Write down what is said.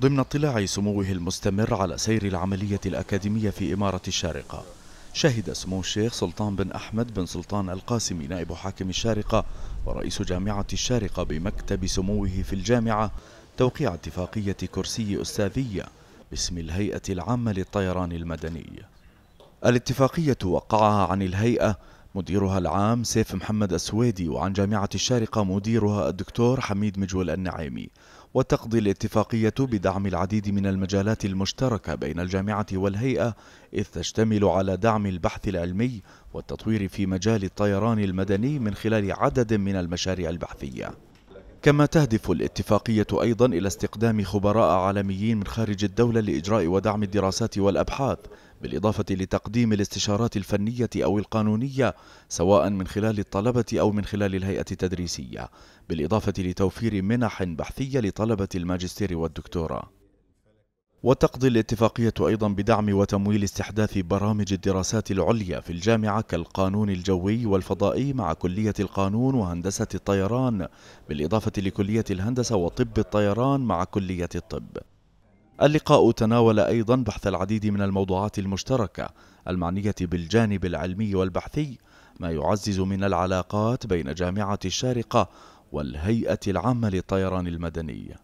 ضمن اطلاع سموه المستمر على سير العملية الأكاديمية في إمارة الشارقة. شهد سمو الشيخ سلطان بن أحمد بن سلطان القاسمي نائب حاكم الشارقة ورئيس جامعة الشارقة بمكتب سموه في الجامعة توقيع اتفاقية كرسي أستاذية باسم الهيئة العامة للطيران المدني. الاتفاقية وقعها عن الهيئة مديرها العام سيف محمد السويدي وعن جامعة الشارقة مديرها الدكتور حميد مجول النعيمي. وتقضي الاتفاقية بدعم العديد من المجالات المشتركة بين الجامعة والهيئة إذ تشتمل على دعم البحث العلمي والتطوير في مجال الطيران المدني من خلال عدد من المشاريع البحثية. كما تهدف الاتفاقية أيضا إلى استقدام خبراء عالميين من خارج الدولة لإجراء ودعم الدراسات والأبحاث بالإضافة لتقديم الاستشارات الفنية أو القانونية سواء من خلال الطلبة أو من خلال الهيئة التدريسية بالإضافة لتوفير منح بحثية لطلبة الماجستير والدكتوراه. وتقضي الاتفاقية أيضا بدعم وتمويل استحداث برامج الدراسات العليا في الجامعة كالقانون الجوي والفضائي مع كلية القانون وهندسة الطيران بالإضافة لكلية الهندسة وطب الطيران مع كلية الطب. اللقاء تناول أيضا بحث العديد من الموضوعات المشتركة المعنية بالجانب العلمي والبحثي ما يعزز من العلاقات بين جامعة الشارقة والهيئة العامة للطيران المدني.